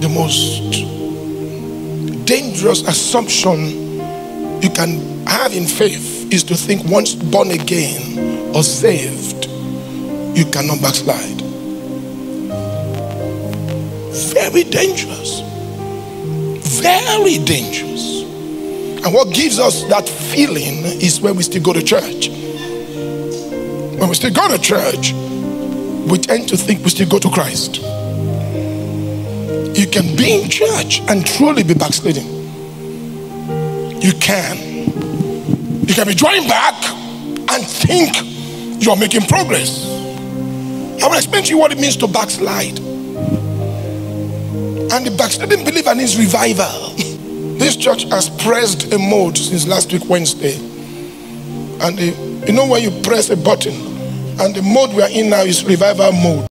the most dangerous assumption you can have in faith is to think once born again or saved, you cannot backslide. Very dangerous. Very dangerous. And what gives us that feeling is when we still go to church. When we still go to church, we tend to think we still go to Christ. You can be in church and truly be backsliding. You can. You can be drawing back and think you're making progress. I will explain to you what it means to backslide. And the backsliding believer needs revival. This church has pressed a mode since last week, Wednesday. And the, you know when you press a button, and the mode we are in now is revival mode.